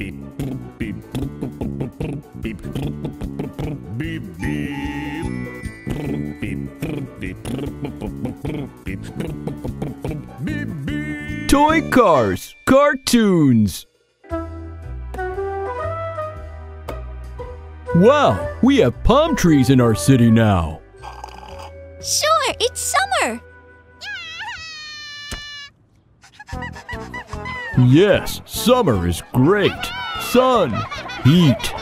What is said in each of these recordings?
beep, beep, beep, beep, beep, beep, beep. Toy cars, cartoons. Wow, we have palm trees in our city now. Sure, it's summer. Yes, summer is great. Sun, heat.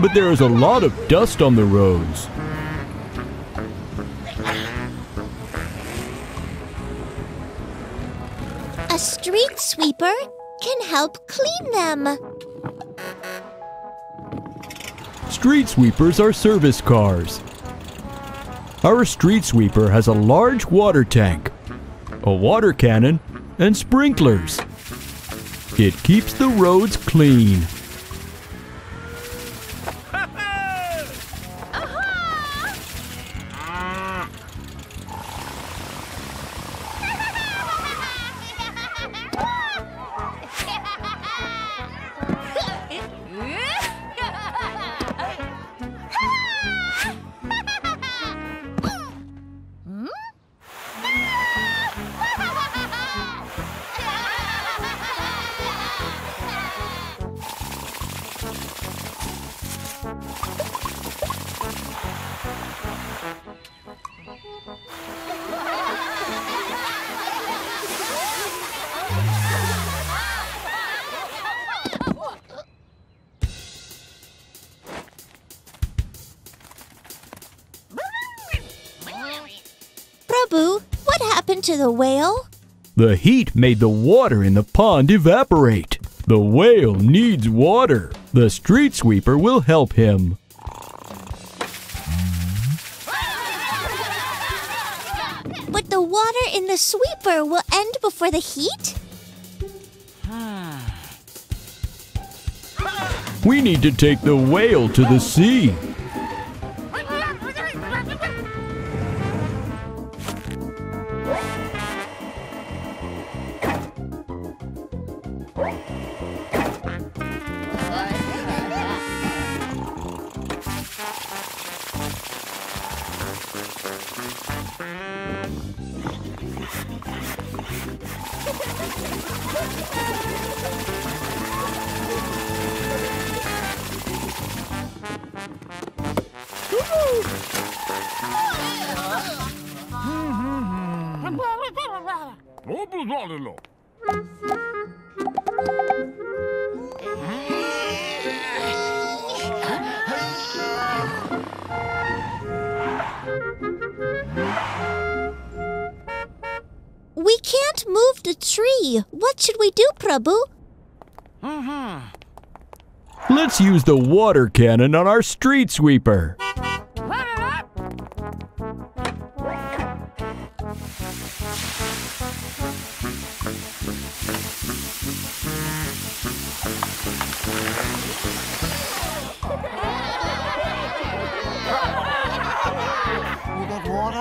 But there is a lot of dust on the roads. A street sweeper can help clean them. Street sweepers are service cars. Our street sweeper has a large water tank, a water cannon, and sprinklers. It keeps the roads clean. To the whale? The heat made the water in the pond evaporate. The whale needs water. The street sweeper will help him. But the water in the sweeper will end before the heat? We need to take the whale to the sea. Oh, blue dollar, no. We can't move the tree. What should we do, Prabhu? Hmm. Let's use the water cannon on our street sweeper.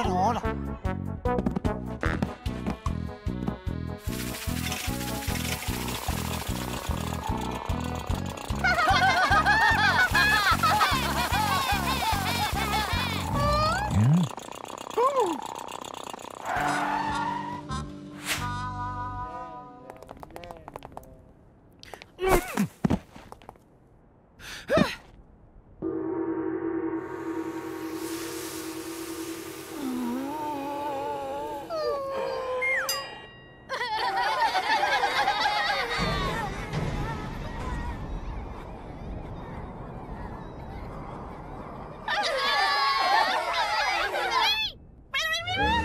着了。Yeah.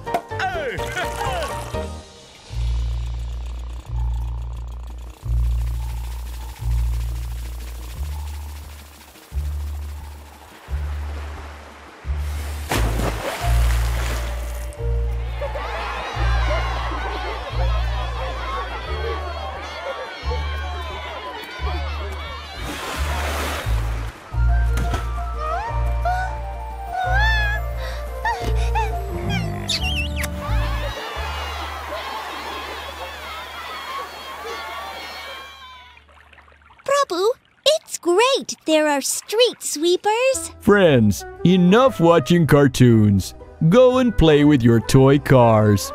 There are street sweepers. Friends, enough watching cartoons. Go and play with your toy cars.